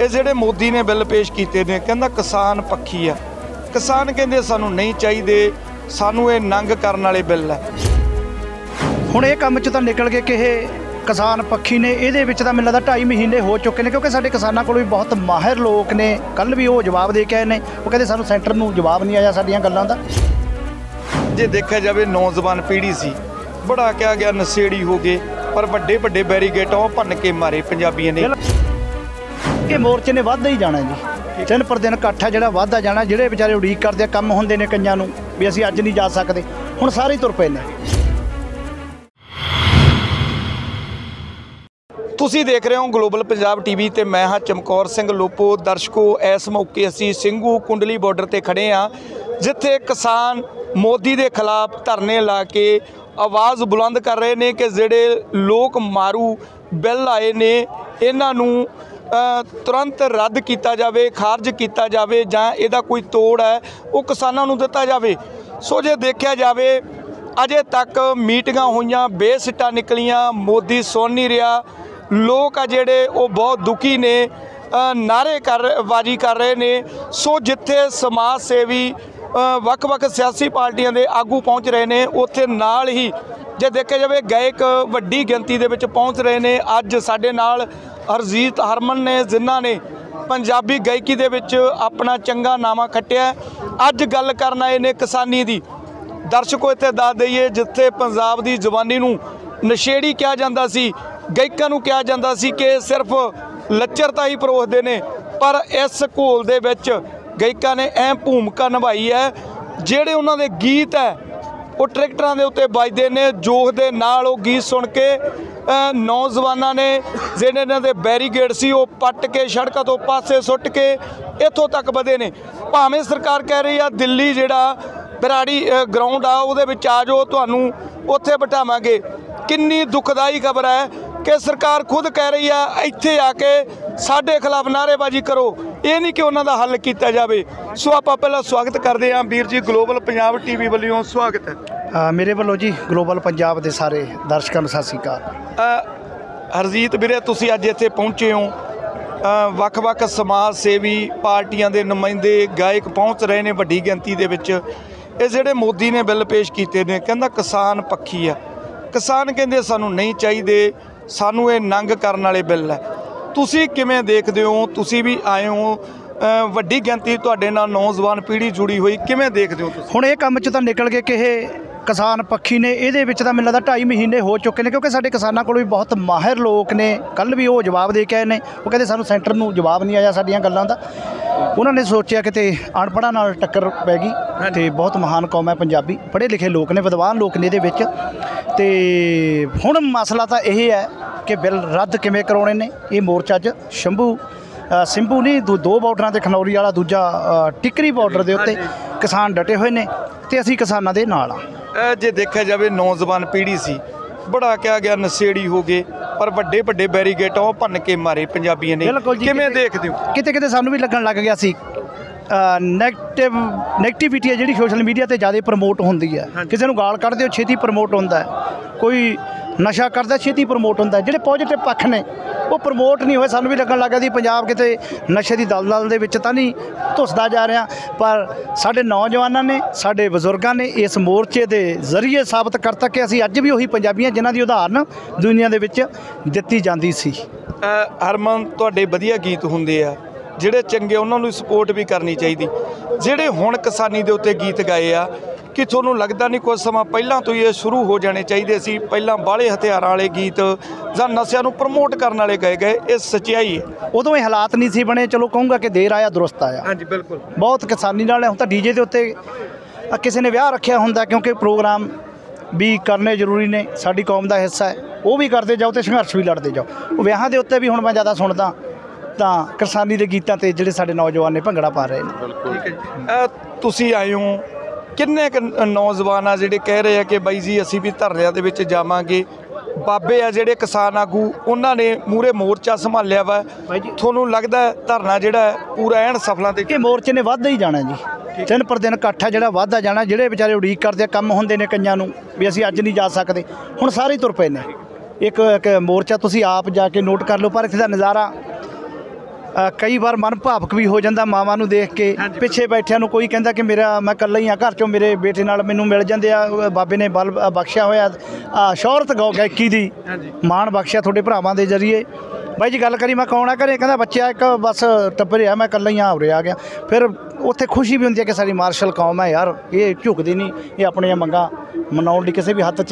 ਇਹ ਜਿਹੜੇ ਮੋਦੀ ਨੇ ਬਿੱਲ ਪੇਸ਼ ਕੀਤੇ ਨੇ ਕਹਿੰਦਾ ਕਿਸਾਨ ਪੱਖੀ ਆ। ਕਿਸਾਨ ਕਹਿੰਦੇ ਸਾਨੂੰ ਨਹੀਂ ਚਾਹੀਦੇ ਸਾਨੂੰ ਇਹ ਨੰਗ ਕਰਨ ਵਾਲੇ ਬਿੱਲ ਹੈ ਹੁਣ ਇਹ ਕੰਮ 'ਚ ਤਾਂ ਨਿਕਲ ਗਏ ਕਿ ਇਹ ਕਿਸਾਨ ਪੱਖੀ ਨੇ ਇਹਦੇ ਵਿੱਚ ਤਾਂ ਮੈਨੂੰ ਲੱਗਦਾ 2.5 ਮਹੀਨੇ ਹੋ ਚੁੱਕੇ ਨੇ ਕਿਉਂਕਿ ਸਾਡੇ ਕਿਸਾਨਾਂ ਕੋਲ ਵੀ ਬਹੁਤ ਮਾਹਿਰ ਲੋਕ ਨੇ। ਕੱਲ ਵੀ ਉਹ ਜਵਾਬ ਦੇ ਕੇ ਆਏ ਨੇ ਉਹ ਕਹਿੰਦੇ ਸਾਨੂੰ ਸੈਂਟਰ ਨੂੰ ਜਵਾਬ ਨਹੀਂ ਆਇਆ ਸਾਡੀਆਂ ਗੱਲਾਂ ਦਾ। ਜੇ ਦੇਖਿਆ ਜਾਵੇ ਨੌਜਵਾਨ ਪੀੜ੍ਹੀ ਸੀ ਬੜਾ ਕਿਹਾ ਗਿਆ ਨਸ਼ੇੜੀ ਹੋ ਗਏ ਪਰ ਵੱਡੇ ਵੱਡੇ ਬੈਰੀਗੇਟ ਉਹ ਭੰਨ ਕੇ ਮਾਰੇ ਪੰਜਾਬੀਆਂ ਨੇ। ਇਹ ਮੋਰਚੇ ਨੇ ਵੱਧਦਾ ਹੀ ਜਾਣਾ ਜੀ। ਦਿਨ ਪਰ ਦਿਨ ਇਕੱਠਾ ਜਿਹੜਾ ਵੱਧਦਾ ਜਾਣਾ, ਜਿਹੜੇ ਵਿਚਾਰੇ ਉਡੀਕ ਕਰਦੇ ਆ, ਕੰਮ ਹੁੰਦੇ ਨੇ ਕਈਆਂ ਨੂੰ ਵੀ ਅਸੀਂ ਅੱਜ ਨਹੀਂ ਜਾ ਸਕਦੇ। ਹੁਣ ਸਾਰੇ ਤੁਰ ਪਏ ਨੇ। ਤੁਸੀਂ ਦੇਖ ਰਹੇ ਹੋ ਗਲੋਬਲ ਪੰਜਾਬ ਟੀਵੀ ਤੇ ਮੈਂ ਹਾਂ ਚਮਕੌਰ ਸਿੰਘ ਲੋਪੋ। ਦਰਸ਼ਕੋ, ਇਸ ਮੌਕੇ ਅਸੀਂ ਸਿੰਘੂ ਕੁੰਡਲੀ ਬਾਰਡਰ ਤੇ ਖੜੇ ਹਾਂ, ਜਿੱਥੇ ਕਿਸਾਨ ਮੋਦੀ ਦੇ ਖਿਲਾਫ ਧਰਨੇ ਲਾ ਕੇ ਆਵਾਜ਼ ਬੁਲੰਦ ਕਰ ਰਹੇ ਨੇ ਕਿ ਜਿਹੜੇ ਲੋਕ ਮਾਰੂ ਬਿੱਲ ਆਏ ਨੇ, ਇਹਨਾਂ ਨੂੰ ਤੁਰੰਤ ਰੱਦ ਕੀਤਾ ਜਾਵੇ ਖਾਰਜ ਕੀਤਾ ਜਾਵੇ ਜਾਂ ਇਹਦਾ ਕੋਈ ਤੋੜ ਹੈ ਉਹ ਕਿਸਾਨਾਂ ਨੂੰ ਦਿੱਤਾ ਜਾਵੇ। ਸੋ ਜੇ ਦੇਖਿਆ ਜਾਵੇ ਅਜੇ ਤੱਕ ਮੀਟਿੰਗਾਂ ਹੋਈਆਂ ਬੇਸਿੱਟਾ ਨਿਕਲੀਆਂ ਮੋਦੀ ਸੁਣ ਨਹੀਂ ਰਿਹਾ। ਲੋਕ ਆ ਜਿਹੜੇ ਉਹ ਬਹੁਤ ਦੁਖੀ ਨੇ ਅ, ਨਾਅਰੇ ਕਰ ਬਾਜੀ ਕਰ ਰਹੇ ਨੇ। ਸੋ ਜਿੱਥੇ ਸਮਾਜ ਸੇਵੀ ਵੱਖ-ਵੱਖ ਸਿਆਸੀ ਪਾਰਟੀਆਂ ਦੇ ਆਗੂ ਪਹੁੰਚ ਰਹੇ ਨੇ ਉੱਥੇ ਨਾਲ ਹੀ ਜੇ ਦੇਖਿਆ ਜਾਵੇ ਗਾਇਕ ਵੱਡੀ ਗਿਣਤੀ ਦੇ ਵਿੱਚ ਪਹੁੰਚ ਰਹੇ ਨੇ। ਅੱਜ ਸਾਡੇ ਨਾਲ ਹਰਜੀਤ ਹਰਮਨ ਨੇ, ਜਿਨ੍ਹਾਂ ਨੇ ਪੰਜਾਬੀ ਗਾਇਕੀ ਦੇ ਵਿੱਚ ਆਪਣਾ ਚੰਗਾ ਨਾਮਾ ਖੱਟਿਆ ਅੱਜ ਗੱਲ ਕਰਨ ਆਏ ਨੇ ਕਿਸਾਨੀ ਦੀ। ਦਰਸ਼ਕੋ, ਇੱਥੇ ਦੱਸ ਦਈਏ, ਜਿੱਥੇ ਪੰਜਾਬ ਦੀ ਜਵਾਨੀ ਨੂੰ ਨਸ਼ੇੜੀ ਕਿਹਾ ਜਾਂਦਾ ਸੀ, ਗਾਇਕਾਂ ਨੂੰ ਕਿਹਾ ਜਾਂਦਾ ਸੀ ਕਿ ਇਹ ਸਿਰਫ ਲੱਚਰਤਾ ਹੀ ਪਰੋਸਦੇ ਨੇ, ਪਰ ਇਸ ਘੋਲ ਦੇ ਵਿੱਚ ਗਾਇਕਾਂ ਨੇ ਅਹਿਮ ਭੂਮਿਕਾ ਨਿਭਾਈ ਹੈ। ਜਿਹੜੇ ਉਹਨਾਂ ਦੇ ਗੀਤ ਹੈ, ਉਹ ਟਰੈਕਟਰਾਂ ਦੇ ਉੱਤੇ ਵੱਜਦੇ ਨੇ ਜੋਸ਼ ਦੇ ਨਾਲ ਉਹ ਗੀਤ ਸੁਣ ਕੇ ਨੌਜਵਾਨਾਂ ਨੇ ਜਿਹੜੇ ਇਹਨਾਂ ਦੇ ਬੈਰੀਗੇਡ ਸੀ, ਉਹ ਪੱਟ ਕੇ ਸੜਕਾਂ ਤੋਂ ਪਾਸੇ ਸੁੱਟ ਕੇ ਇੱਥੋਂ ਤੱਕ ਵਧੇ ਨੇ। ਭਾਵੇਂ ਸਰਕਾਰ ਕਹਿ ਰਹੀ ਆ, ਦਿੱਲੀ ਜਿਹੜਾ ਬਰਾੜੀ ਗਰਾਊਂਡ ਆ, ਉਹਦੇ ਵਿੱਚ ਆ ਜਾਓ, ਤੁਹਾਨੂੰ ਉੱਥੇ ਬਿਠਾਵਾਂਗੇ। ਕਿੰਨੀ ਦੁਖਦਾਈ ਖਬਰ ਹੈ ਕਿ ਸਰਕਾਰ ਖੁਦ ਕਹਿ ਰਹੀ ਆ, ਇੱਥੇ ਆ ਕੇ ਸਾਡੇ ਖਿਲਾਫ ਨਾਅਰੇਬਾਜ਼ੀ ਕਰੋ। ਇਹ ਨਹੀਂ ਕਿ ਉਹਨਾਂ ਦਾ ਹੱਲ ਕੀਤਾ ਜਾਵੇ। ਸੋ ਆਪਾਂ ਪਹਿਲਾਂ ਸਵਾਗਤ ਕਰਦੇ ਹਾਂ ਵੀਰ ਜੀ ਗਲੋਬਲ ਪੰਜਾਬ ਟੀਵੀ ਵੱਲੋਂ ਸਵਾਗਤ ਹੈ। ਮੇਰੇ ਵੱਲੋਂ ਜੀ ਗਲੋਬਲ ਪੰਜਾਬ ਦੇ ਸਾਰੇ ਦਰਸ਼ਕਾਂ ਨੂੰ ਸਤਿ ਸ੍ਰੀ ਅਕਾਲ। ਹਰਜੀਤ ਵੀਰੇ ਤੁਸੀਂ ਅੱਜ ਇੱਥੇ ਪਹੁੰਚੇ ਹੋ। ਵੱਖ-ਵੱਖ ਸਮਾਜ ਸੇਵੀ ਪਾਰਟੀਆਂ ਦੇ ਨੁਮਾਇੰਦੇ ਗਾਇਕ ਪਹੁੰਚ ਰਹੇ ਨੇ ਵੱਡੀ ਗਿਣਤੀ ਦੇ ਵਿੱਚ। ਇਹ ਜਿਹੜੇ ਮੋਦੀ ਨੇ ਬਿੱਲ ਪੇਸ਼ ਕੀਤੇ ਨੇ ਕਹਿੰਦਾ ਕਿਸਾਨ ਪੱਖੀ ਆ। ਕਿਸਾਨ ਕਹਿੰਦੇ ਸਾਨੂੰ ਨਹੀਂ ਚਾਹੀਦੇ ਸਾਨੂੰ ਇਹ ਨੰਗ ਕਰਨ ਵਾਲੇ ਬਿੱਲ ਹੈ ਤੁਸੀਂ ਕਿਵੇਂ ਦੇਖਦੇ ਹੋ? ਤੁਸੀਂ ਵੀ ਆਏ ਹੋ। ਵੱਡੀ ਗਿਣਤੀ ਤੁਹਾਡੇ ਨਾਲ ਨੌਜਵਾਨ ਪੀੜ੍ਹੀ ਜੁੜੀ ਹੋਈ, ਕਿਵੇਂ ਦੇਖਦੇ ਹੋ ਤੁਸੀਂ? ਹੁਣ ਇਹ ਕੰਮ 'ਚ ਤਾਂ ਨਿਕਲ ਗਏ ਕਿ ਇਹ ਕਿਸਾਨ ਪੱਖੀ ਨੇ ਇਹਦੇ ਵਿੱਚ ਤਾਂ ਮੈਨੂੰ ਲੱਗਦਾ 2.5 ਮਹੀਨੇ ਹੋ ਚੁੱਕੇ ਨੇ ਕਿਉਂਕਿ ਸਾਡੇ ਕਿਸਾਨਾਂ ਕੋਲ ਵੀ ਬਹੁਤ ਮਾਹਿਰ ਲੋਕ ਨੇ। ਕੱਲ ਵੀ ਉਹ ਜਵਾਬ ਦੇ ਕੇ ਆਏ ਨੇ। ਉਹ ਕਹਿੰਦੇ ਸਾਨੂੰ ਸੈਂਟਰ ਨੂੰ ਜਵਾਬ ਨਹੀਂ ਆਇਆ ਸਾਡੀਆਂ ਗੱਲਾਂ ਦਾ। ਉਹਨਾਂ ਨੇ ਸੋਚਿਆ ਕਿਤੇ ਅਨਪੜ੍ਹਾਂ ਨਾਲ ਟੱਕਰ ਪੈ ਗਈ ਤੇ ਬਹੁਤ ਮਹਾਨ ਕੌਮ ਹੈ ਪੰਜਾਬੀ। ਪੜ੍ਹੇ ਲਿਖੇ ਲੋਕ ਨੇ ਵਿਦਵਾਨ ਲੋਕ ਨੇ ਇਹਦੇ ਵਿੱਚ। ਤੇ ਹੁਣ ਮਸਲਾ ਤਾਂ ਇਹ ਹੈ ਕਿ ਬਿੱਲ ਰੱਦ ਕਿਵੇਂ ਕਰਾਉਣੇ ਨੇ? ਇਹ ਮੋਰਚਾ 'ਚ ਸ਼ੰਭੂ ਸਿੰਭੂ ਨਹੀਂ ਦੋ ਦੋ ਬਾਰਡਰਾਂ ਤੇ ਖਨੌਰੀ ਵਾਲਾ ਦੂਜਾ ਟਿਕਰੀ ਬਾਰਡਰ ਦੇ ਉੱਤੇ ਕਿਸਾਨ ਡਟੇ ਹੋਏ ਨੇ ਤੇ ਅਸੀਂ ਕਿਸਾਨਾਂ ਦੇ ਨਾਲ ਆ ਜੇ ਦੇਖਿਆ ਜਾਵੇ ਨੌਜਵਾਨ ਪੀੜ੍ਹੀ ਸੀ। ਬੜਾ ਕਿਹਾ ਗਿਆ ਨਸ਼ੇੜੀ ਹੋ ਗਏ ਪਰ ਵੱਡੇ ਵੱਡੇ ਬੈਰੀਗੇਟ ਉਹ ਭੰਨ ਕੇ ਮਾਰੇ ਪੰਜਾਬੀਆਂ ਨੇ। ਕਿਵੇਂ ਦੇਖਦੇ ਹੋ? ਕਿਤੇ ਕਿਤੇ ਸਾਨੂੰ ਵੀ ਲੱਗਣ ਲੱਗ ਗਿਆ ਸੀ। ਨੈਗੇਟਿਵ ਨੈਗੇਟਿਵਿਟੀ ਹੈ ਜਿਹੜੀ ਸੋਸ਼ਲ ਮੀਡੀਆ ਤੇ ਜ਼ਿਆਦਾ ਪ੍ਰਮੋਟ ਹੁੰਦੀ ਹੈ। ਕਿਸੇ ਨੂੰ ਗਾਲ ਕੱਢਦੇ ਹੋ ਛੇਤੀ ਪ੍ਰਮੋਟ ਹੁੰਦਾ ਹੈ। ਕੋਈ ਨਸ਼ਾ ਕਰਦਾ, ਛੇਤੀ ਪ੍ਰਮੋਟ ਹੁੰਦਾ। ਜਿਹੜੇ ਪੋਜ਼ਿਟਿਵ ਪੱਖ ਨੇ, ਉਹ ਪ੍ਰਮੋਟ ਨਹੀਂ ਹੋਏ। ਸਾਨੂੰ ਵੀ ਲੱਗਣ ਲੱਗਾ ਸੀ ਪੰਜਾਬ ਕਿਤੇ ਨਸ਼ੇ ਦੀ ਦਲਦਲ ਦੇ ਵਿੱਚ ਤਾਂ ਨਹੀਂ ਧੁੱਸਦਾ ਜਾ ਰਿਹਾ। ਪਰ ਸਾਡੇ ਨੌਜਵਾਨਾਂ ਨੇ, ਸਾਡੇ ਬਜ਼ੁਰਗਾਂ ਨੇ ਇਸ ਮੋਰਚੇ ਦੇ ਜ਼ਰੀਏ ਸਾਬਤ ਕਰਤਾ ਕਿ ਅਸੀਂ ਅੱਜ ਵੀ ਉਹੀ ਪੰਜਾਬੀਆਂ ਜਿਨ੍ਹਾਂ ਦੀ ਉਦਾਹਰਨ ਦੁਨੀਆ ਦੇ ਵਿੱਚ ਦਿੱਤੀ ਜਾਂਦੀ ਸੀ। ਹਰਮਨ, ਤੁਹਾਡੇ ਵਧੀਆ ਗੀਤ ਹੁੰਦੇ ਆ, ਜਿਹੜੇ ਚੰਗੇ ਉਹਨਾਂ ਨੂੰ ਸਪੋਰਟ ਵੀ ਕਰਨੀ ਚਾਹੀਦੀ। ਜਿਹੜੇ ਹੁਣ ਕਿਸਾਨੀ ਦੇ ਉੱਤੇ ਗੀਤ ਗਾਏ ਆ ਕਿ ਤੁਹਾਨੂੰ ਲੱਗਦਾ ਨਹੀਂ ਕੁਝ ਸਮਾਂ ਪਹਿਲਾਂ ਤੋਂ ਹੀ ਇਹ ਸ਼ੁਰੂ ਹੋ ਜਾਣੇ ਚਾਹੀਦੇ ਸੀ? ਪਹਿਲਾਂ ਬਾਹਲੇ ਹਥਿਆਰਾਂ ਵਾਲੇ ਗੀਤ ਜਾਂ ਨਸ਼ਿਆਂ ਨੂੰ ਪ੍ਰਮੋਟ ਕਰਨ ਵਾਲੇ ਗਏ ਗਏ ਇਹ ਸੱਚਾਈ ਹੈ ਉਦੋਂ ਇਹ ਹਾਲਾਤ ਨਹੀਂ ਸੀ ਬਣੇ। ਚਲੋ ਕਹੂੰਗਾ ਕਿ ਦੇਰ ਆਇਆ ਦੁਰਸਤ ਆਇਆ। ਹਾਂਜੀ ਬਿਲਕੁਲ। ਬਹੁਤ ਕਿਸਾਨੀ ਨਾਲ। ਹੁਣ ਤਾਂ ਡੀਜੇ ਦੇ ਉੱਤੇ ਕਿਸੇ ਨੇ ਵਿਆਹ ਰੱਖਿਆ ਹੁੰਦਾ ਕਿਉਂਕਿ ਪ੍ਰੋਗਰਾਮ ਵੀ ਕਰਨੇ ਜ਼ਰੂਰੀ ਨੇ। ਸਾਡੀ ਕੌਮ ਦਾ ਹਿੱਸਾ ਹੈ। ਉਹ ਵੀ ਕਰਦੇ ਜਾਓ ਤੇ ਸੰਘਰਸ਼ ਵੀ ਲੜਦੇ ਜਾਓ। ਉਹ ਵਿਆਹਾਂ ਦੇ ਉੱਤੇ ਵੀ ਹੁਣ ਮੈਂ ਜ਼ਿਆਦਾ ਸੁਣਦਾ ਤਾਂ ਕਿਸਾਨੀ ਦੇ ਗੀਤਾਂ ਤੇ ਜਿਹੜੇ ਸਾਡੇ ਨੌਜਵਾਨ ਨੇ ਭੰਗੜਾ ਪਾ ਰਹੇ ਨੇ। ਠੀਕ ਹੈ ਤੁਸੀਂ ਆਏ ਹੋ ਕਿੰਨੇ ਕੁ ਨੌਜਵਾਨ ਆ ਜਿਹੜੇ ਕਹਿ ਰਹੇ ਆ ਕਿ ਬਾਈ ਜੀ ਅਸੀਂ ਵੀ ਧਰਨਿਆਂ ਦੇ ਵਿੱਚ ਜਾਵਾਂਗੇ? ਬਾਬੇ ਆ ਜਿਹੜੇ ਕਿਸਾਨ ਆਗੂ ਉਹਨਾਂ ਨੇ ਮੂਰੇ ਮੋਰਚਾ ਸੰਭਾਲਿਆ ਵਾ। ਤੁਹਾਨੂੰ ਲੱਗਦਾ ਧਰਨਾ ਜਿਹੜਾ ਪੂਰਾ ਐਨ ਸਫਲਾਂ ਤੇ ਇਹ ਮੋਰਚੇ ਨੇ ਵੱਧਦਾ ਹੀ ਜਾਣਾ ਜੀ। ਦਿਨ ਪਰ ਦਿਨ ਇਕੱਠਾ ਜਿਹੜਾ ਵੱਧਦਾ ਜਾਣਾ ਜਿਹੜੇ ਵਿਚਾਰੇ ਉਡੀਕ ਕਰਦੇ ਆ, ਕੰਮ ਹੁੰਦੇ ਨੇ ਕਈਆਂ ਨੂੰ ਵੀ ਅਸੀਂ ਅੱਜ ਨਹੀਂ ਜਾ ਸਕਦੇ। ਹੁਣ ਸਾਰੇ ਤੁਰ ਪਏ ਨੇ। ਇੱਕ ਇੱਕ ਮੋਰਚਾ ਤੁਸੀਂ ਆਪ ਜਾ ਕੇ ਨੋਟ ਕਰ ਲਓ ਪਰ ਇੱਥੇ ਦਾ ਨਜ਼ਾਰਾ ਕਈ ਵਾਰ ਮਨ ਭਾਵਕ ਵੀ ਹੋ ਜਾਂਦਾ ਮਾਵਾਂ ਨੂੰ ਦੇਖ ਕੇ। ਪਿੱਛੇ ਬੈਠਿਆਂ ਨੂੰ ਕੋਈ ਕਹਿੰਦਾ ਕਿ ਮੇਰਾ ਮੈਂ ਇਕੱਲਾ ਹੀ ਆ ਘਰ ਚੋਂ ਮੇਰੇ ਬੇਟੇ ਨਾਲ ਮੈਨੂੰ ਮਿਲ ਜਾਂਦੇ ਆ ਬਾਬੇ ਨੇ ਬਲ ਬਖਸ਼ਿਆ ਹੋਇਆ। ਸ਼ੌਹਰਤ ਗਾਇਕੀ ਦੀ। ਮਾਣ ਬਖਸ਼ਿਆ ਤੁਹਾਡੇ ਭਰਾਵਾਂ ਦੇ ਜ਼ਰੀਏ। ਬਾਈ ਜੀ ਗੱਲ ਕਰੀ ਮੈਂ ਕੌਣ ਆ ਘਰੇ? ਕਹਿੰਦਾ ਬੱਚਾ ਇੱਕ ਬਸ ਟੱਬਰ ਆ ਮੈਂ ਇਕੱਲਾ ਹੀ ਆ ਉਰੇ ਆ ਗਿਆ। ਫਿਰ ਉੱਥੇ ਖੁਸ਼ੀ ਵੀ ਹੁੰਦੀ ਹੈ ਕਿ ਸਾਡੀ ਮਾਰਸ਼ਲ ਕੌਮ ਹੈ ਯਾਰ ਇਹ ਝੁਕਦੀ ਨਹੀਂ ਇਹ ਆਪਣੀਆਂ ਮੰਗਾਂ ਮਨਾਉਣ ਲਈ ਕਿਸੇ ਵੀ ਹੱਦ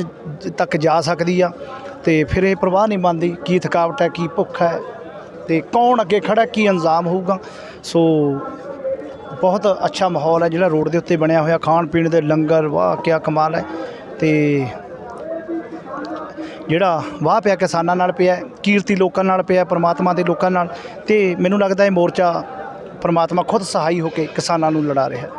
ਤੱਕ ਜਾ ਸਕਦੀ ਆ। ਤੇ ਫਿਰ ਇਹ ਪ੍ਰਵਾਹ ਨਹੀਂ ਮੰਨਦੀ ਕੀ ਥਕਾਵਟ ਹੈ ਕੀ ਭੁੱਖ ਹੈ ਤੇ ਕੌਣ ਅੱਗੇ ਖੜਾ ਕੀ ਅੰਜਾਮ ਹੋਊਗਾ? ਸੋ ਬਹੁਤ ਅੱਛਾ ਮਾਹੌਲ ਹੈ ਜਿਹੜਾ ਰੋਡ ਦੇ ਉੱਤੇ ਬਣਿਆ ਹੋਇਆ ਖਾਣ ਪੀਣ ਦੇ ਲੰਗਰ ਵਾਹ ਕਿਆ ਕਮਾਲ ਹੈ। ਤੇ ਜਿਹੜਾ ਵਾਹ ਪਿਆ ਕਿਸਾਨਾਂ ਨਾਲ ਪਿਆ ਕੀਰਤੀ ਲੋਕਾਂ ਨਾਲ ਪਿਆ ਪ੍ਰਮਾਤਮਾ ਦੇ ਲੋਕਾਂ ਨਾਲ ਤੇ ਮੈਨੂੰ ਲੱਗਦਾ ਇਹ ਮੋਰਚਾ ਪ੍ਰਮਾਤਮਾ ਖੁਦ ਸਹਾਈ ਹੋ ਕੇ ਕਿਸਾਨਾਂ ਨੂੰ ਲੜਾ ਰਿਹਾ ਹੈ।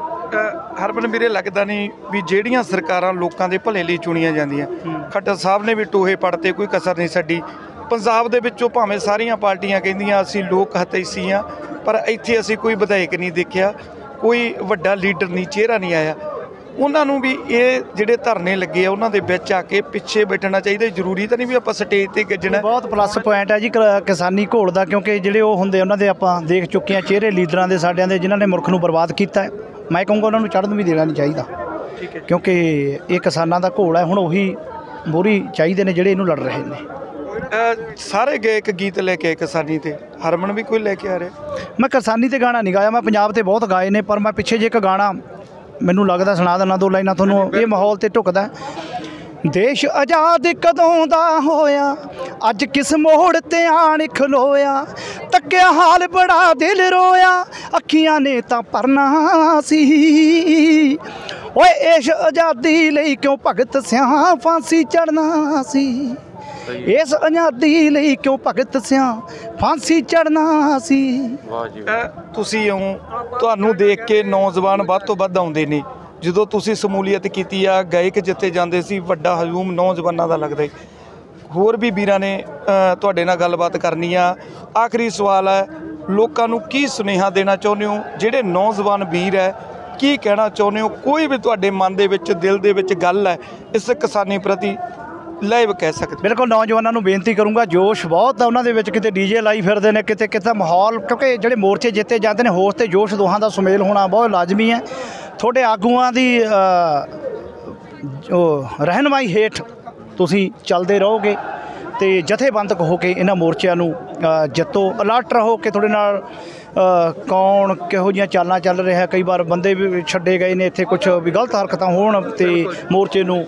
ਹਰਮਨ ਵੀਰੇ ਲੱਗਦਾ ਨਹੀਂ ਵੀ ਜਿਹੜੀਆਂ ਸਰਕਾਰਾਂ ਲੋਕਾਂ ਦੇ ਭਲੇ ਲਈ ਚੁਣੀਆਂ ਜਾਂਦੀਆਂ ਖੱਟਰ ਸਾਹਿਬ ਨੇ ਵੀ ਟੋਹੇ ਪੜਤੇ ਕੋਈ ਕਸਰ ਨਹੀਂ ਛੱਡੀ। ਪੰਜਾਬ ਦੇ ਵਿੱਚੋਂ ਭਾਵੇਂ ਸਾਰੀਆਂ ਪਾਰਟੀਆਂ ਕਹਿੰਦੀਆਂ ਅਸੀਂ ਲੋਕ ਹਤੈਸੀ ਆ ਪਰ ਇੱਥੇ ਅਸੀਂ ਕੋਈ ਵਿਧਾਇਕ ਨਹੀਂ ਦੇਖਿਆ ਕੋਈ ਵੱਡਾ ਲੀਡਰ ਨਹੀਂ ਚਿਹਰਾ ਨਹੀਂ ਆਇਆ। ਉਹਨਾਂ ਨੂੰ ਵੀ ਇਹ ਜਿਹੜੇ ਧਰਨੇ ਲੱਗੇ ਆ ਉਹਨਾਂ ਦੇ ਵਿੱਚ ਆ ਕੇ ਪਿੱਛੇ ਬੈਠਣਾ ਚਾਹੀਦਾ ਜ਼ਰੂਰੀ ਤਾਂ ਨਹੀਂ ਵੀ ਆਪਾਂ ਸਟੇਜ ਤੇ ਗੱਜਣਾ। ਬਹੁਤ ਪਲੱਸ ਪੁਆਇੰਟ ਹੈ ਜੀ ਕਿਸਾਨੀ ਘੋਲ ਦਾ ਕਿਉਂਕਿ ਜਿਹੜੇ ਉਹ ਹੁੰਦੇ ਉਹਨਾਂ ਦੇ ਆਪਾਂ ਦੇਖ ਚੁੱਕੇ ਹਾਂ ਚਿਹਰੇ ਲੀਡਰਾਂ ਦੇ ਸਾਡਿਆਂ ਦੇ ਜਿਨ੍ਹਾਂ ਨੇ ਮੁਲਕ ਨੂੰ ਬਰਬਾਦ ਕੀਤਾ ਹੈ। ਮੈਂ ਕਹੂੰਗਾ ਉਹਨਾਂ ਨੂੰ ਚੜ੍ਹਨ ਵੀ ਦੇਣਾ ਨਹੀਂ ਚਾਹੀਦਾ ਕਿਉਂਕਿ ਇਹ ਕਿਸਾਨਾਂ ਦਾ ਘੋਲ ਹੈ ਹੁਣ ਉਹੀ ਮੋਰੀ ਚਾਹੀਦੇ ਨੇ ਜਿਹੜੇ ਇਹਨੂੰ ਲੜ ਰਹੇ ਨੇ। ਸਾਰੇ ਗਏ ਇੱਕ ਗੀਤ ਲੈ ਕੇ ਕਿਸਾਨੀ ਤੇ। ਹਰਮਨ ਵੀ ਕੋਈ ਲੈ ਕੇ ਆ ਰਿਹਾ। ਮੈਂ ਕਿਸਾਨੀ ਤੇ ਗਾਣਾ ਨਹੀਂ ਗਾਇਆ ਮੈਂ ਪੰਜਾਬ ਤੇ ਬਹੁਤ ਗਾਏ ਨੇ ਪਰ ਮੈਂ ਪਿੱਛੇ ਜੇ ਇੱਕ ਗਾਣਾ ਮੈਨੂੰ ਲੱਗਦਾ ਸੁਣਾ ਦੇਣਾ ਦੋ ਲਾਈਨਾਂ ਤੁਹਾਨੂੰ ਇਹ ਮਾਹੌਲ ਤੇ ਢੁਕਦਾ। ਦੇਸ਼ ਆਜ਼ਾਦ ਕਦੋਂ ਦਾ ਹੋਇਆ? ਅੱਜ ਕਿਸ ਮੋੜ ਤੇ ਆਣ ਖਲੋਇਆ? ਤੱਕਿਆ ਹਾਲ ਬੜਾ ਦਿਲ ਰੋਇਆ ਅੱਖੀਆਂ ਨੇ ਤਾਂ ਪਰਨਾ ਸੀ। ਓਏ ਇਸ ਆਜ਼ਾਦੀ ਲਈ ਕਿਉਂ ਭਗਤ ਸਿਆਂ ਫਾਂਸੀ ਚੜਨਾ ਸੀ? ਇਸ ਆਜ਼ਾਦੀ ਲਈ ਕਿਉਂ ਭਗਤ ਸਿਆਂ ਫਾਂਸੀ ਚੜਨਾ ਸੀ? ਅ, ਤੁਸੀਂ ਹੋ ਤੁਹਾਨੂੰ ਦੇਖ ਕੇ ਨੌਜਵਾਨ ਵੱਧ ਤੋਂ ਵੱਧ ਆਉਂਦੇ ਨੇ। ਜਦੋਂ ਤੁਸੀਂ ਸਮੂਲੀਅਤ ਕੀਤੀ ਆ ਗਾਇਕ ਜਿੱਥੇ ਜਾਂਦੇ ਸੀ ਵੱਡਾ ਹਜੂਮ ਨੌਜਵਾਨਾਂ ਦਾ ਲੱਗਦਾ ਹੈ ਹੋਰ ਵੀ ਵੀਰਾਂ ਨੇ ਤੁਹਾਡੇ ਨਾਲ ਗੱਲਬਾਤ ਕਰਨੀ ਆ। ਆਖਰੀ ਸਵਾਲ ਹੈ ਲੋਕਾਂ ਨੂੰ ਕੀ ਸੁਨੇਹਾ ਦੇਣਾ ਚਾਹੁੰਦੇ ਹੋ? ਜਿਹੜੇ ਨੌਜਵਾਨ ਵੀਰ ਹੈ ਕੀ ਕਹਿਣਾ ਚਾਹੁੰਦੇ ਹੋ? ਕੋਈ ਵੀ ਤੁਹਾਡੇ ਮਨ ਦੇ ਵਿੱਚ ਦਿਲ ਦੇ ਵਿੱਚ ਗੱਲ ਹੈ ਇਸ ਕਿਸਾਨੀ ਪ੍ਰਤੀ ਲਾਈਵ ਕਹਿ ਸਕਦੇ। ਬਿਲਕੁਲ ਨੌਜਵਾਨਾਂ ਨੂੰ ਬੇਨਤੀ ਕਰੂੰਗਾ ਜੋਸ਼ ਬਹੁਤ ਆ ਉਹਨਾਂ ਦੇ ਵਿੱਚ। ਕਿਤੇ ਡੀਜੇ ਲਾਈ ਫਿਰਦੇ ਨੇ ਕਿਤੇ ਕਿਤੇ ਮਾਹੌਲ ਕਿਉਂਕਿ ਜਿਹੜੇ ਮੋਰਚੇ ਜਿੱਤੇ ਜਾਂਦੇ ਨੇ ਹੋਸ਼ ਤੇ ਜੋਸ਼ ਦੋਹਾਂ ਦਾ ਸੁਮੇਲ ਹੋਣਾ ਬਹੁਤ ਲਾਜ਼ਮੀ ਹੈ। ਤੁਹਾਡੇ ਆਗੂਆਂ ਦੀ ਅ, ਜੋ ਰਹਿਨਮਾਈ ਹੇਠ ਤੁਸੀਂ ਚੱਲਦੇ ਰਹੋਗੇ ਤੇ ਜਥੇਬੰਦਕ ਹੋ ਕੇ ਇਹਨਾਂ ਮੋਰਚਿਆਂ ਨੂੰ ਜਿੱਤੋ ਅਲਰਟ ਰਹੋ ਕਿ ਤੁਹਾਡੇ ਨਾਲ ਕੌਣ ਕਿਹੋ ਜੀਆਂ ਚਾਲਾਂ ਚੱਲ ਰਿਹਾ। ਕਈ ਵਾਰ ਬੰਦੇ ਵੀ ਛੱਡੇ ਗਏ ਨੇ ਇੱਥੇ ਕੁਝ ਵੀ ਗਲਤ ਹਰਕਤਾਂ ਹੋਣ ਤੇ ਮੋਰਚੇ ਨੂੰ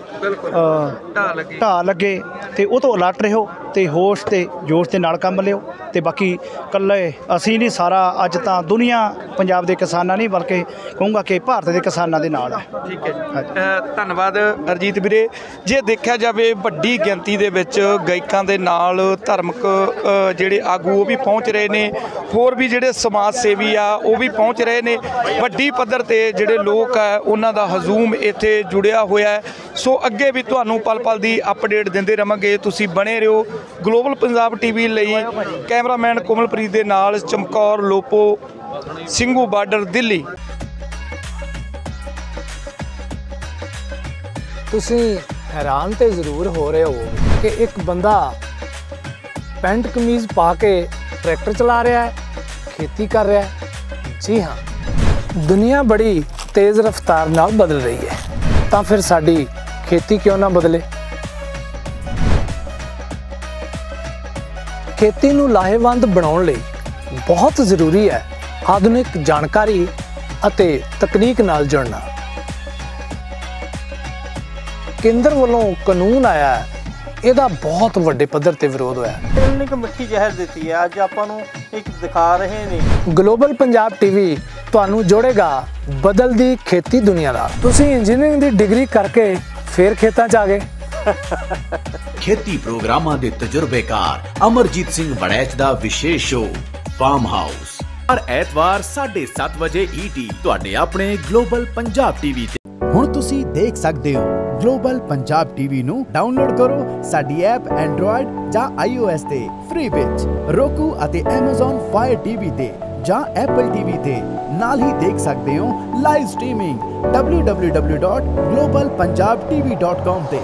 ਢਾਹ ਲੱਗੀ। ਤੇ ਉਹ ਤੋਂ ਅਲਰਟ ਰਹੋ ਤੇ ਹੋਸ਼ ਤੇ ਜੋਸ਼ ਦੇ ਨਾਲ ਕੰਮ ਲਿਓ। ਤੇ ਬਾਕੀ ਕੱਲੇ ਅਸੀਂ ਨਹੀਂ ਸਾਰਾ ਅੱਜ ਤਾਂ ਦੁਨੀਆ ਪੰਜਾਬ ਦੇ ਕਿਸਾਨਾਂ ਨਹੀਂ ਬਲਕਿ ਕਹੂੰਗਾ ਕਿ ਭਾਰਤ ਦੇ ਕਿਸਾਨਾਂ ਦੇ ਨਾਲ ਹੈ ਠੀਕ ਹੈ ਧੰਨਵਾਦ ਅਰਜੀਤ ਵੀਰੇ। ਜੇ ਦੇਖਿਆ ਜਾਵੇ ਵੱਡੀ ਗਿਣਤੀ ਦੇ ਵਿੱਚ ਗਾਇਕਾਂ ਦੇ ਨਾਲ ਧਾਰਮਿਕ ਜਿਹੜੇ ਆਗੂ ਉਹ ਵੀ ਪਹੁੰਚ ਰਹੇ ਨੇ। ਹੋਰ ਵੀ ਜਿਹੜੇ ਸਮਾਜ ਸੇਵੀ ਆ, ਉਹ ਵੀ ਪਹੁੰਚ ਰਹੇ ਨੇ। ਵੱਡੀ ਪੱਧਰ ਤੇ ਜਿਹੜੇ ਲੋਕ ਆ, ਉਹਨਾਂ ਦਾ ਹਜੂਮ ਇੱਥੇ ਜੁੜਿਆ ਹੋਇਆ ਸੋ ਅੱਗੇ ਵੀ ਤੁਹਾਨੂੰ ਪਲ ਪਲ ਦੀ ਅਪਡੇਟ ਦਿੰਦੇ ਰਵਾਂਗੇ। ਤੁਸੀਂ ਬਣੇ ਰਹੋ ਗਲੋਬਲ ਪੰਜਾਬ ਟੀਵੀ ਲਈ। ਕੈਮਰਾਮੈਨ ਕੋਮਲਪ੍ਰੀਤ ਦੇ ਨਾਲ ਚਮਕੌਰ ਲੋਪੋ, ਸਿੰਘੂ ਬਾਰਡਰ ਦਿੱਲੀ। ਤੁਸੀਂ ਹੈਰਾਨ ਤੇ ਜ਼ਰੂਰ ਹੋ ਰਹੇ ਹੋ ਕਿ ਇੱਕ ਬੰਦਾ ਪੈਂਟ ਕਮੀਜ਼ ਪਾ ਕੇ ਟਰੈਕਟਰ ਚਲਾ ਰਿਹਾ ਹੈ ਖੇਤੀ ਕਰ ਰਿਹਾ ਹੈ। ਜੀ ਹਾਂ ਦੁਨੀਆ ਬੜੀ ਤੇਜ਼ ਰਫ਼ਤਾਰ ਨਾਲ ਬਦਲ ਰਹੀ ਹੈ। ਤਾਂ ਫਿਰ ਸਾਡੀ ਖੇਤੀ ਕਿਉਂ ਨਾ ਬਦਲੇ? ਖੇਤੀ ਨੂੰ ਲਾਹੇਵੰਦ ਬਣਾਉਣ ਲਈ ਬਹੁਤ ਜ਼ਰੂਰੀ ਹੈ ਆਧੁਨਿਕ ਜਾਣਕਾਰੀ ਅਤੇ ਤਕਨੀਕ ਨਾਲ ਜੁੜਨਾ। ਕੇਂਦਰ ਵੱਲੋਂ ਕਾਨੂੰਨ ਆਇਆ ਹੈ, ਇਹਦਾ ਬਹੁਤ ਵੱਡੇ ਪੱਧਰ ਤੇ ਵਿਰੋਧ ਹੋਇਆ। ਹੈ। ਇੰਨੀ ਕੁ ਮਿੱਠੀ ਜ਼ਹਿਰ ਦਿੱਤੀ ਹੈ। ਅੱਜ ਆਪਾਂ ਨੂੰ ਇੱਕ ਦਿਖਾ ਰਹੇ ਨੇ। ਗਲੋਬਲ ਪੰਜਾਬ ਟੀਵੀ ਤੁਹਾਨੂੰ ਜੋੜੇਗਾ ਬਦਲਦੀ ਖੇਤੀ ਦੁਨੀਆ ਨਾਲ ਤੁਸੀਂ ਇੰਜੀਨੀਅਰਿੰਗ ਦੀ ਡਿਗਰੀ ਕਰਕੇ ਫੇਰ ਖੇਤਾਂ 'ਚ ਆ ਗਏ। ਖੇਤੀ ਪ੍ਰੋਗਰਾਮਾਂ ਦੇ ਤਜਰਬੇਕਾਰ ਅਮਰਜੀਤ ਸਿੰਘ ਵੜੈਚ ਦਾ ਵਿਸ਼ੇਸ਼ ਸ਼ੋਅ ਫਾਰਮ ਹਾਊਸ ਹਰ ਐਤਵਾਰ 7:30 ਵਜੇ ਈਟੀ ਤੁਹਾਡੇ ਆਪਣੇ ਗਲੋਬਲ ਪੰਜਾਬ ਟੀਵੀ ਤੁਸੀਂ ਦੇਖ ਸਕਦੇ ਹੋ। ਗਲੋਬਲ ਪੰਜਾਬ ਟੀਵੀ ਨੂੰ ਡਾਊਨਲੋਡ ਕਰੋ ਸਾਡੀ ਐਪ ਐਂਡਰੋਇਡ ਜਾਂ iOS ਤੇ ਫ੍ਰੀ ਵਿੱਚ। Roku ਅਤੇ Amazon Fire TV ਤੇ ਜਾਂ Apple TV ਤੇ ਨਾਲ ਹੀ ਦੇਖ ਸਕਦੇ ਹੋ ਲਾਈਵ ਸਟ੍ਰੀਮਿੰਗ www.globalpunjabtv.com ਤੇ।